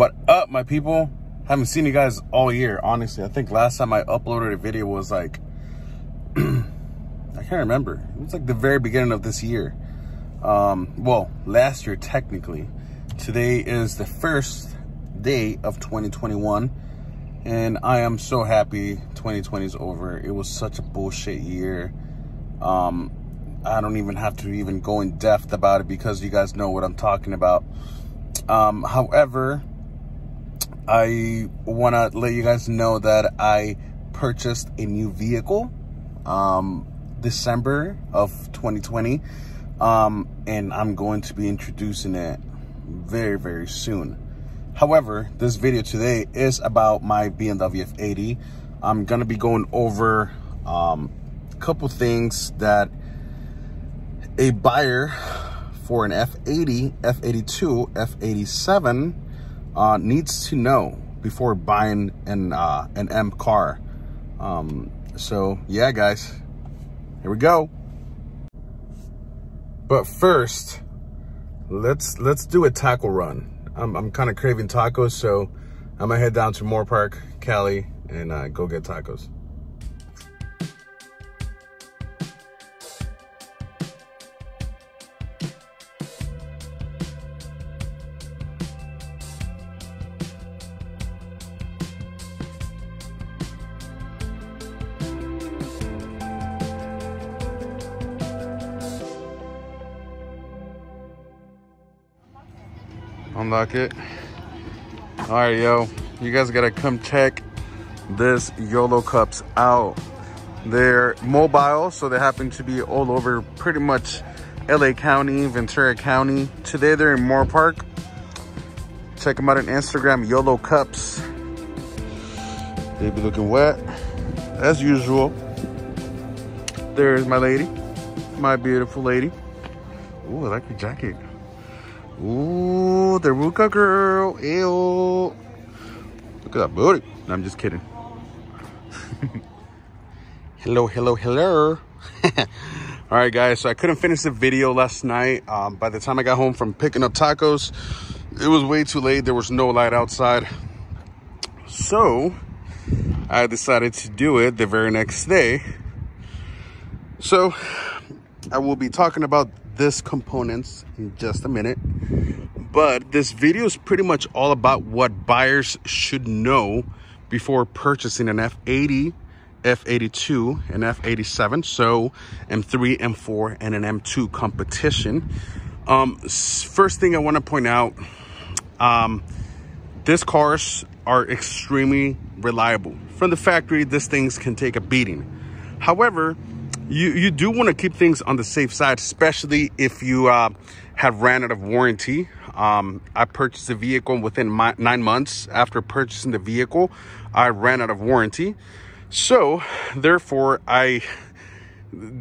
What up, my people? Haven't seen you guys all year, honestly. I think last time I uploaded a video was like, I can't remember. It was like the very beginning of this year. Um, well, last year, technically. Today is the first day of 2021. And I am so happy 2020 is over. It was such a bullshit year. Um, I don't even have to even go in depth about it because you guys know what I'm talking about. Um, however, I want to let you guys know that I purchased a new vehicle um, December of 2020. Um, and I'm going to be introducing it very, very soon. However, this video today is about my BMW F80. I'm going to be going over um, a couple things that a buyer for an F80, F82, F87 uh, needs to know before buying an uh, an M car. Um, so yeah, guys, here we go. But first, let's let's do a taco run. I'm I'm kind of craving tacos, so I'm gonna head down to Moorpark, Cali, and uh, go get tacos. Unlock it. All right yo. You guys gotta come check this yolo cups out. They're mobile so they happen to be all over pretty much la county ventura county. Today they're in Moorpark check them out on instagram yolo cups. They be looking wet as usual. There's my lady my beautiful lady. Ooh, I like your jacket. Ooh, the Ruka girl. Ew. Look at that booty. No, I'm just kidding. hello, hello, hello. All right, guys. So I couldn't finish the video last night. Um, by the time I got home from picking up tacos, it was way too late. There was no light outside. So I decided to do it the very next day. So I will be talking about this components in just a minute. But this video is pretty much all about what buyers should know before purchasing an F80, F82, and F87. So M3, M4, and an M2 competition. Um, first thing I want to point out, um, these cars are extremely reliable. From the factory, these things can take a beating. However, you, you do want to keep things on the safe side, especially if you uh, have ran out of warranty. Um, I purchased the vehicle within my, nine months after purchasing the vehicle. I ran out of warranty. So, therefore, I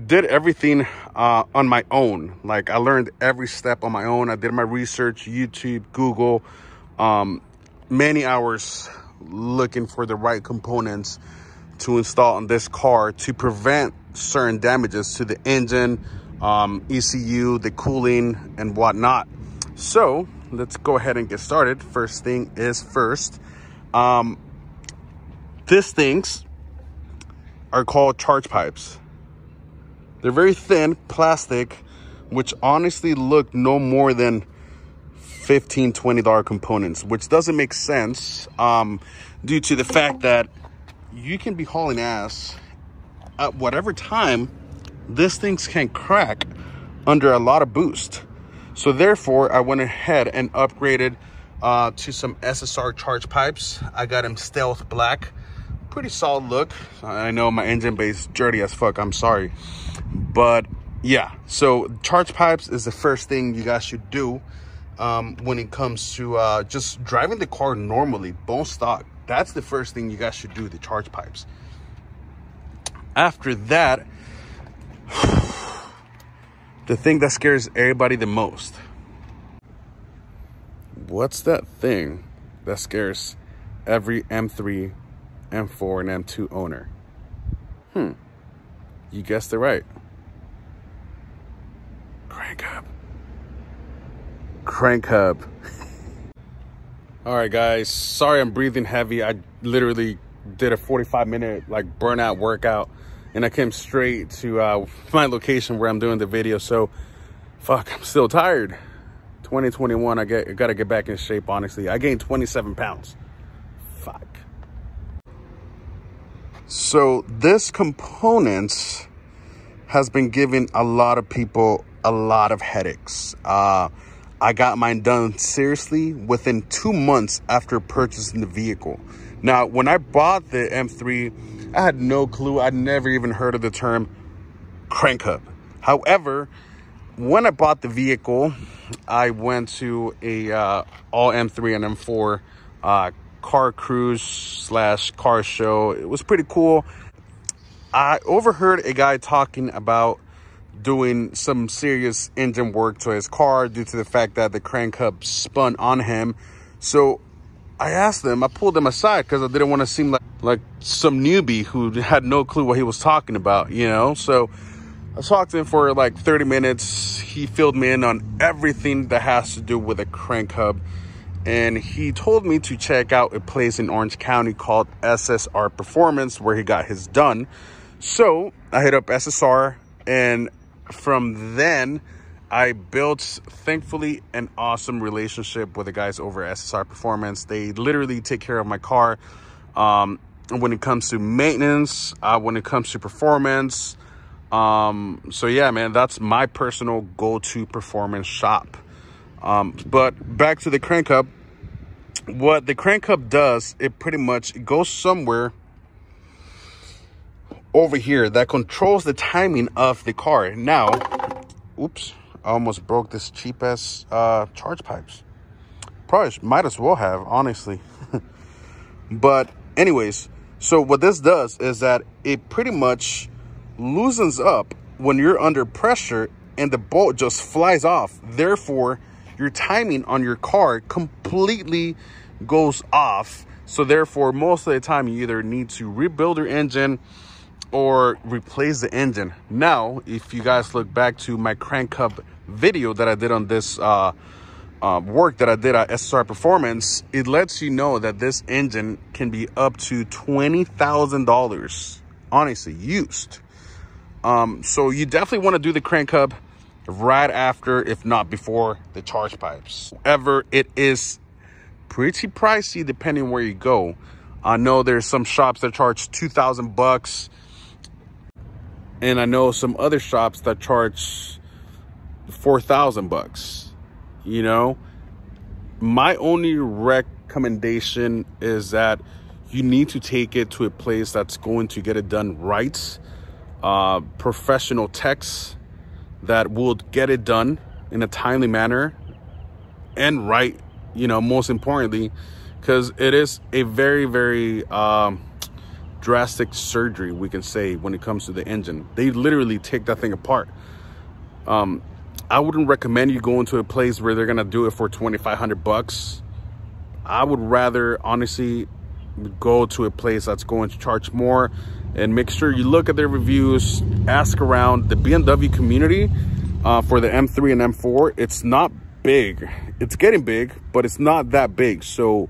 did everything uh, on my own. Like, I learned every step on my own. I did my research, YouTube, Google, um, many hours looking for the right components to install on this car to prevent certain damages to the engine, um, ECU, the cooling, and whatnot. So let's go ahead and get started. First thing is first. Um, these things are called charge pipes. They're very thin plastic, which honestly look no more than 15 $20 components, which doesn't make sense um, due to the fact that you can be hauling ass at whatever time this things can crack under a lot of boost. So therefore, I went ahead and upgraded uh, to some SSR charge pipes. I got them stealth black. Pretty solid look. I know my engine bay is dirty as fuck. I'm sorry. But yeah, so charge pipes is the first thing you guys should do um, when it comes to uh, just driving the car normally, bone stock. That's the first thing you guys should do, the charge pipes. After that, the thing that scares everybody the most. What's that thing that scares every M3, M4, and M2 owner? Hmm, you guessed it right. Crank hub. Crank hub. All right, guys. Sorry I'm breathing heavy. I literally did a 45 minute like burnout workout and I came straight to uh, my location where I'm doing the video. So, fuck, I'm still tired. 2021, I get I gotta get back in shape. Honestly, I gained 27 pounds. Fuck. So this component has been giving a lot of people a lot of headaches. Uh, I got mine done seriously within two months after purchasing the vehicle. Now, when I bought the M3, I had no clue. I'd never even heard of the term crank hub. However, when I bought the vehicle, I went to a uh, all M3 and M4 uh, car cruise slash car show. It was pretty cool. I overheard a guy talking about doing some serious engine work to his car due to the fact that the crank hub spun on him. So I asked him, I pulled him aside because I didn't want to seem like, like some newbie who had no clue what he was talking about, you know? So I talked to him for like 30 minutes. He filled me in on everything that has to do with a crank hub. And he told me to check out a place in Orange County called SSR Performance where he got his done. So I hit up SSR and from then, I built, thankfully, an awesome relationship with the guys over at SSR Performance. They literally take care of my car um, when it comes to maintenance, uh, when it comes to performance. Um, so, yeah, man, that's my personal go to performance shop. Um, but back to the crank hub. What the crank hub does, it pretty much goes somewhere over here that controls the timing of the car. Now, oops, I almost broke this cheap ass uh, charge pipes. Probably might as well have, honestly. but anyways, so what this does is that it pretty much loosens up when you're under pressure and the bolt just flies off. Therefore, your timing on your car completely goes off. So therefore, most of the time you either need to rebuild your engine or replace the engine. Now, if you guys look back to my crank hub video that I did on this uh, uh, work that I did at SSR Performance, it lets you know that this engine can be up to $20,000, honestly, used. Um, so you definitely want to do the crank hub right after, if not before, the charge pipes. However, it is pretty pricey depending where you go. I know there's some shops that charge 2,000 bucks and I know some other shops that charge 4,000 bucks, you know? My only recommendation is that you need to take it to a place that's going to get it done right. Uh, professional techs that will get it done in a timely manner and right, you know, most importantly, because it is a very, very, um, drastic surgery, we can say, when it comes to the engine. They literally take that thing apart. Um, I wouldn't recommend you going to a place where they're gonna do it for 2,500 bucks. I would rather, honestly, go to a place that's going to charge more and make sure you look at their reviews, ask around the BMW community uh, for the M3 and M4. It's not big. It's getting big, but it's not that big. So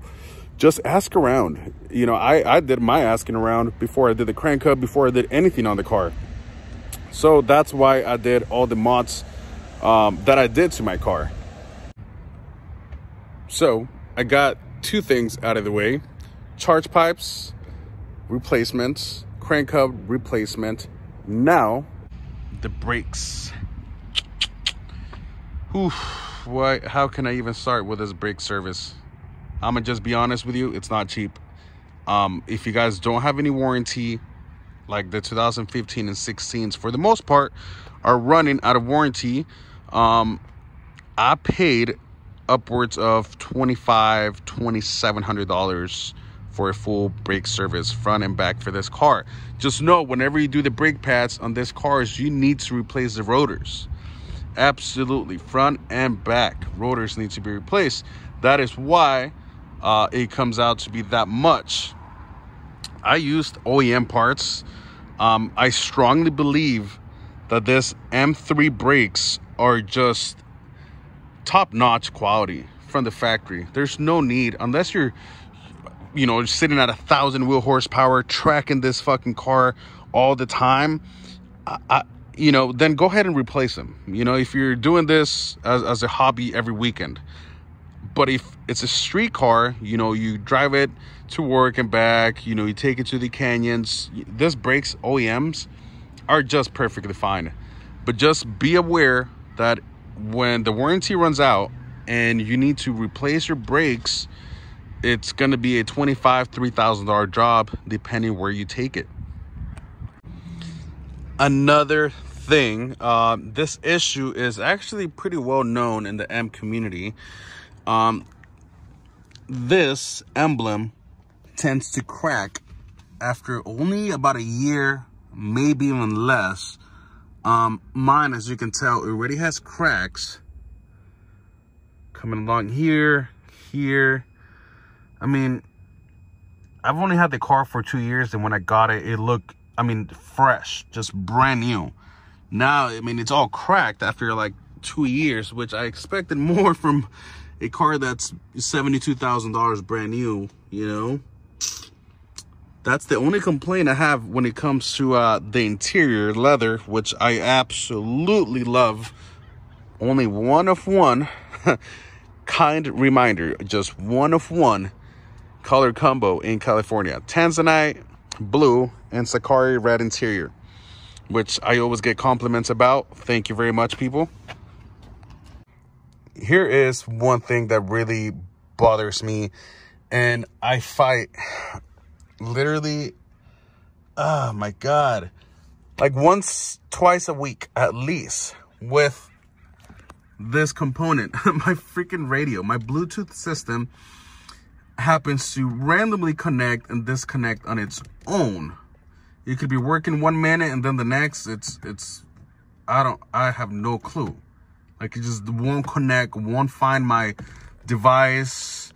just ask around. You know, I, I did my asking around before I did the crank hub, before I did anything on the car. So that's why I did all the mods um, that I did to my car. So I got two things out of the way. Charge pipes, replacements, crank hub replacement. Now, the brakes. Oof, what, how can I even start with this brake service? I'm gonna just be honest with you, it's not cheap. Um, if you guys don't have any warranty, like the 2015 and 16s, for the most part, are running out of warranty. Um, I paid upwards of 25 $2,700 for a full brake service front and back for this car. Just know whenever you do the brake pads on this cars, you need to replace the rotors. Absolutely, front and back rotors need to be replaced. That is why uh, it comes out to be that much. I used OEM parts. Um, I strongly believe that this M3 brakes are just top-notch quality from the factory. There's no need unless you're, you know, sitting at a thousand wheel horsepower, tracking this fucking car all the time. I, I, you know, then go ahead and replace them. You know, if you're doing this as, as a hobby every weekend. But if it's a street car, you know, you drive it to work and back, you know, you take it to the canyons. This brakes OEMs are just perfectly fine. But just be aware that when the warranty runs out and you need to replace your brakes, it's going to be a $25,000, $3,000 job depending where you take it. Another thing, uh, this issue is actually pretty well known in the M community. Um, this emblem tends to crack after only about a year, maybe even less. Um, mine, as you can tell, already has cracks coming along here, here. I mean, I've only had the car for two years, and when I got it, it looked, I mean, fresh, just brand new. Now, I mean, it's all cracked after like two years, which I expected more from a car that's $72,000 brand new, you know? That's the only complaint I have when it comes to uh, the interior leather, which I absolutely love. Only one of one. kind reminder, just one of one color combo in California. Tanzanite, blue, and Sakhir red interior, which I always get compliments about. Thank you very much, people here is one thing that really bothers me and I fight literally oh my god like once twice a week at least with this component my freaking radio my bluetooth system happens to randomly connect and disconnect on its own you could be working one minute and then the next it's it's i don't i have no clue like it just won't connect, won't find my device.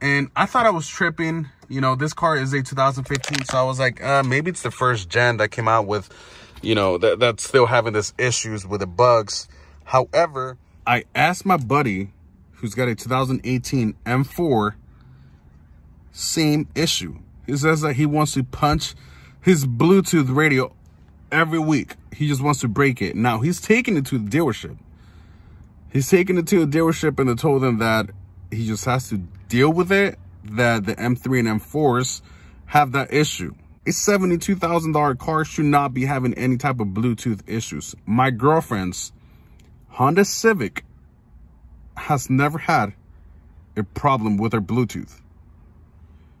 And I thought I was tripping. You know, this car is a 2015, so I was like, uh, maybe it's the first gen that came out with, you know, that, that's still having this issues with the bugs. However, I asked my buddy who's got a 2018 M4, same issue. He says that he wants to punch his Bluetooth radio every week. He just wants to break it. Now, he's taking it to the dealership. He's taking it to a dealership and they told him that he just has to deal with it, that the M3 and M4s have that issue. A $72,000 car should not be having any type of Bluetooth issues. My girlfriend's Honda Civic has never had a problem with her Bluetooth.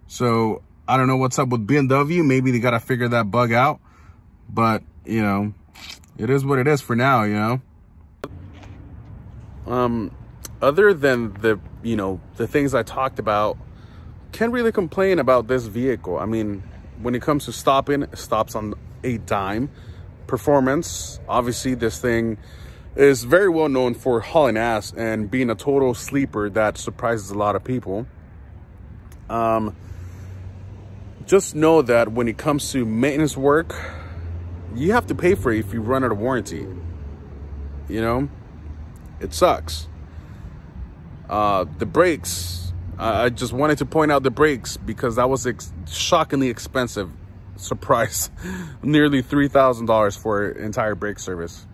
So I don't know what's up with BMW. Maybe they got to figure that bug out. But, you know, it is what it is for now, you know. Um, other than the, you know, the things I talked about, can't really complain about this vehicle. I mean, when it comes to stopping, it stops on a dime. Performance, obviously this thing is very well known for hauling ass and being a total sleeper that surprises a lot of people. Um, just know that when it comes to maintenance work, you have to pay for it if you run out of warranty. You know, it sucks. Uh, the brakes, I just wanted to point out the brakes because that was ex shockingly expensive. Surprise, nearly $3,000 for entire brake service.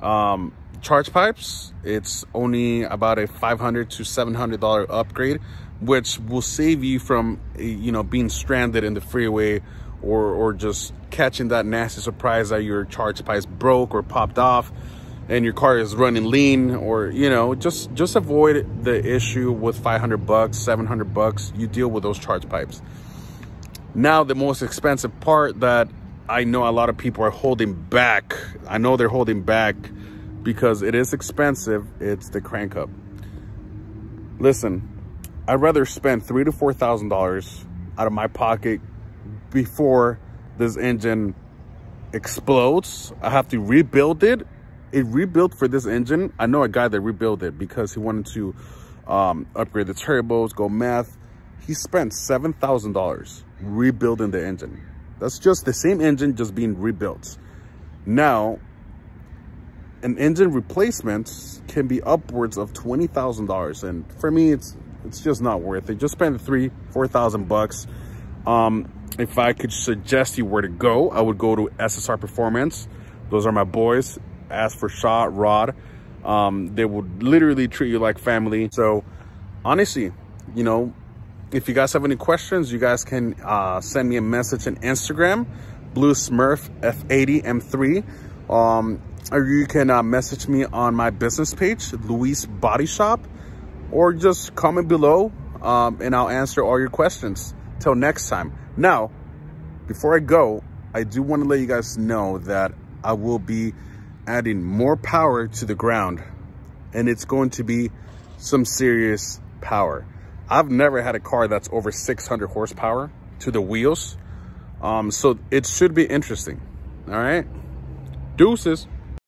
Um, charge pipes, it's only about a 500 to $700 upgrade, which will save you from, you know, being stranded in the freeway or, or just catching that nasty surprise that your charge pipes broke or popped off and your car is running lean or you know just just avoid the issue with 500 bucks 700 bucks. You deal with those charge pipes. Now the most expensive part that i know a lot of people are holding back i know they're holding back because it is expensive it's the crank hub. Listen i'd rather spend three to four thousand dollars out of my pocket before this engine explodes. I have to rebuild it it rebuilt for this engine. I know a guy that rebuilt it because he wanted to um, upgrade the turbos, go math. He spent $7,000 rebuilding the engine. That's just the same engine just being rebuilt. Now, an engine replacement can be upwards of $20,000. And for me, it's it's just not worth it. Just spend three, 4,000 bucks. Um, if I could suggest you where to go, I would go to SSR Performance. Those are my boys. Ask for Shot, Rod. Um, they would literally treat you like family. So honestly, you know, if you guys have any questions, you guys can uh, send me a message on Instagram, Blue Smurf F80 M3. Um, or you can uh, message me on my business page, Luis Body Shop, or just comment below um, and I'll answer all your questions. Till next time. Now, before I go, I do want to let you guys know that I will be adding more power to the ground and it's going to be some serious power. I've never had a car that's over 600 horsepower to the wheels. Um, so it should be interesting. All right. Deuces.